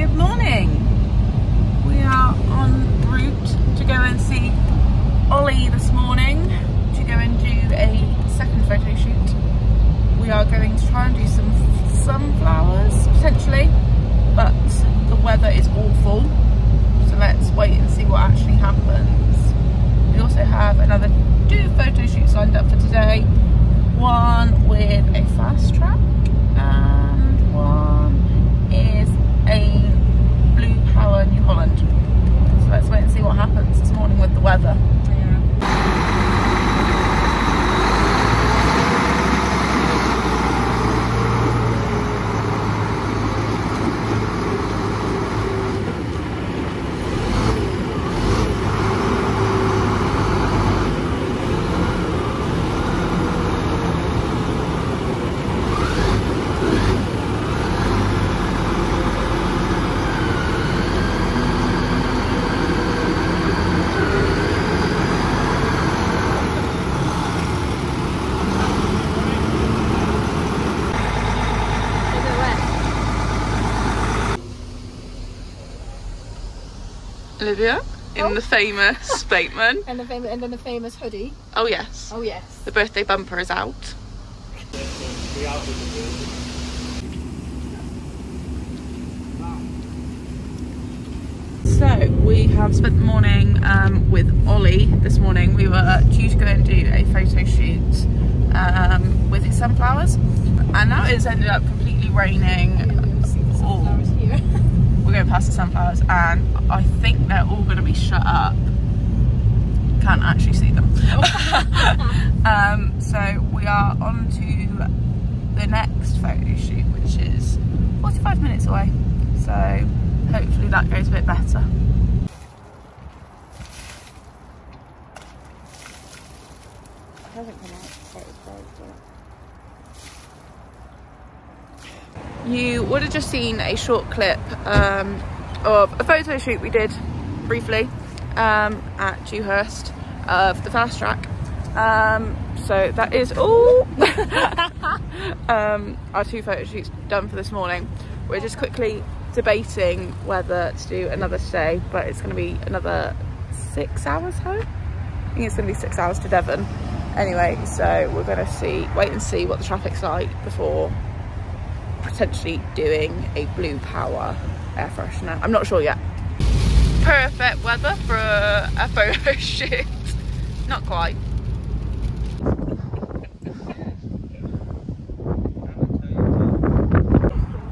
good morning. We are en route to go and see Ollie this morning to go and do a second photo shoot. We are going to try and do some sunflowers potentially, but the weather is awful. So let's wait and see what actually happens. We also have another two photo shoots lined up for today. One with a Fastrac one is a Blue Power New Holland. So let's wait and see what happens this morning with the weather. Olivia in Oh. the famous Bateman. And the famous, and then the famous hoodie. Oh yes, Oh yes. the birthday bumper is out. So we have spent the morning um, with Ollie this morning. We were due to go and do a photo shoot um, with his sunflowers, and now it's ended up completely raining. Sunflowers here. We're going past the sunflowers, and I think they're all going to be shut up. Can't actually see them. um, so we are on to the next photo shoot, which is 45 minutes away. So hopefully that goes a bit better. You would have just seen a short clip um, of a photo shoot we did briefly um, at Dewhurst of the Fastrac. Um, so that is all um, our two photo shoots done for this morning. We're just quickly debating whether to do another stay, but it's going to be another six hours home. I think it's going to be six hours to Devon. Anyway, so we're going to see, wait and see what the traffic's like before potentially doing a blue power air freshener. I'm not sure yet. Perfect weather for a, a photo shoot. Not quite.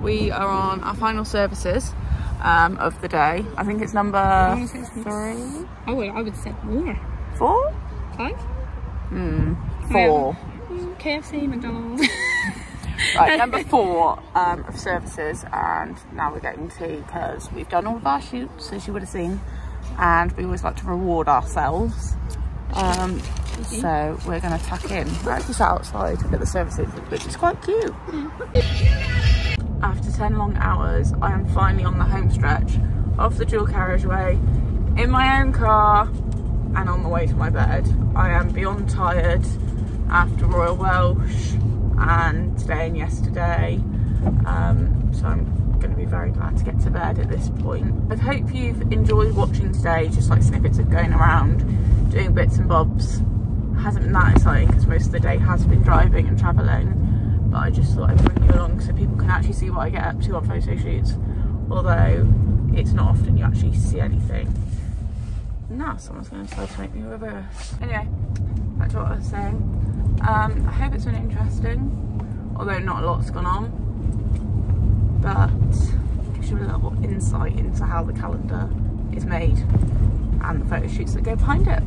We are on our final services um, of the day. I think it's number three, I would, I would say more. four? Five? Hmm, four. KFC, McDonald's. Right, number four um, of services, and now we're getting tea because we've done all of our shoots, as you would have seen, and we always like to reward ourselves. Um, so we're going to tuck in. We're actually sat outside at the services, which is quite cute. After 10 long hours, I am finally on the home stretch off the dual carriageway in my own car and on the way to my bed. I am beyond tired after Royal Welsh and yesterday. Um, so I'm going to be very glad to get to bed at this point. I hope you've enjoyed watching today, just like snippets of going around, doing bits and bobs. Hasn't been that exciting because most of the day has been driving and travelling. But I just thought I'd bring you along so people can actually see what I get up to on photo shoots. Although it's not often you actually see anything. Now someone's going to decide to make me reverse. Anyway, back to what I was saying. Um, I hope it's been interesting, although not a lot's gone on. But gives you a little insight into how the calendar is made and the photo shoots that go behind it.